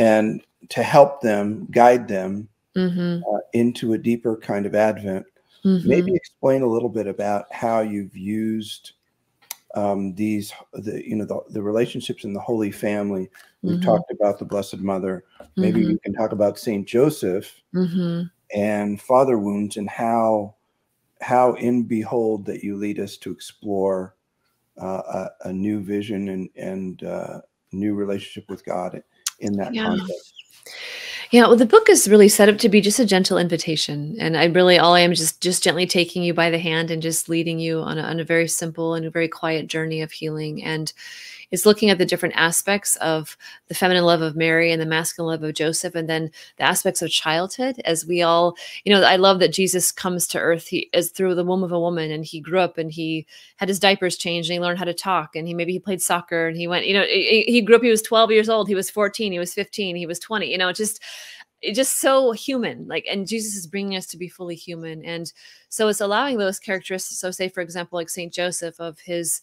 and to help them, guide them Mm-hmm. uh, into a deeper kind of Advent. Mm-hmm. Maybe explain a little bit about how you've used um, these, the you know, the, the relationships in the Holy Family. We've Mhm. talked about the Blessed Mother. Maybe we can talk about Saint Joseph Mm-hmm. and father wounds and how how in behold that you lead us to explore uh, a, a new vision and and uh, new relationship with God in that Yeah. context. Yeah, well, the book is really set up to be just a gentle invitation, and I really all I am just just gently taking you by the hand and just leading you on a, on a very simple and a very quiet journey of healing. And it's looking at the different aspects of the feminine love of Mary and the masculine love of Joseph, and then the aspects of childhood. As we all, you know, I love that Jesus comes to earth he, as through the womb of a woman, and he grew up and he had his diapers changed and he learned how to talk, and he maybe he played soccer and he went, you know, he, he grew up. He was 12 years old, he was 14, he was 15, he was 20. You know, just just so human like and jesus is bringing us to be fully human and so it's allowing those characteristics so say for example like saint joseph of his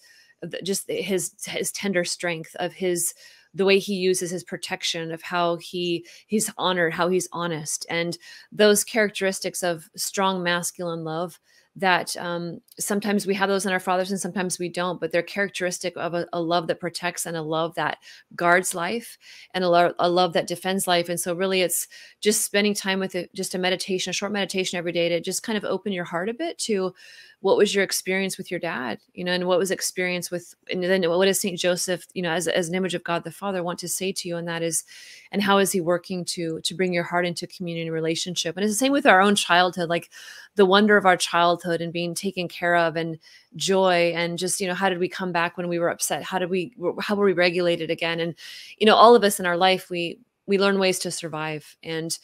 just his his tender strength of his the way he uses his protection of how he he's honored how he's honest. And those characteristics of strong masculine love that um, sometimes we have those in our fathers and sometimes we don't but they're characteristic of a, a love that protects and a love that guards life and a, lo- a love that defends life. And so really it's just spending time with it just a meditation a short meditation every day to just kind of open your heart a bit to what was your experience with your dad you know and what was experience with and then what does saint joseph you know as, as an image of god the father want to say to you? And that is and how is he working to to bring your heart into communion and relationship? And it's the same with our own childhood like the wonder of our childhood and being taken care of and joy and just you know how did we come back when we were upset? How did we how were we regulated again? And you know all of us in our life we we learn ways to survive. And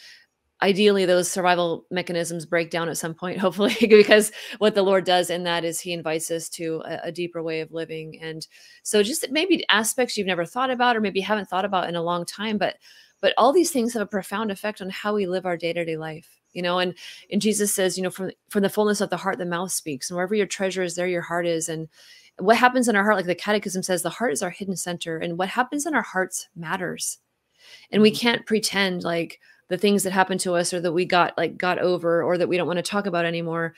ideally those survival mechanisms break down at some point hopefully because what the lord does in that is he invites us to a, a deeper way of living. And so just maybe aspects you've never thought about or maybe haven't thought about in a long time but but all these things have a profound effect on how we live our day-to-day life you know and and jesus says you know from from the fullness of the heart the mouth speaks and wherever your treasure is there your heart is. And what happens in our heart like the catechism says the heart is our hidden center and what happens in our hearts matters. And we mm-hmm. can't pretend like the things that happened to us or that we got like got over or that we don't want to talk about anymore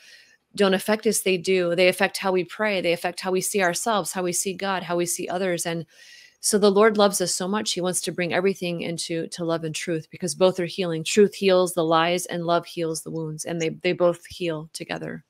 don't affect us. They do. They affect how we pray. They affect how we see ourselves how we see god how we see others. And so the lord loves us so much he wants to bring everything into to love and truth because both are healing. Truth heals the lies and love heals the wounds and they they both heal together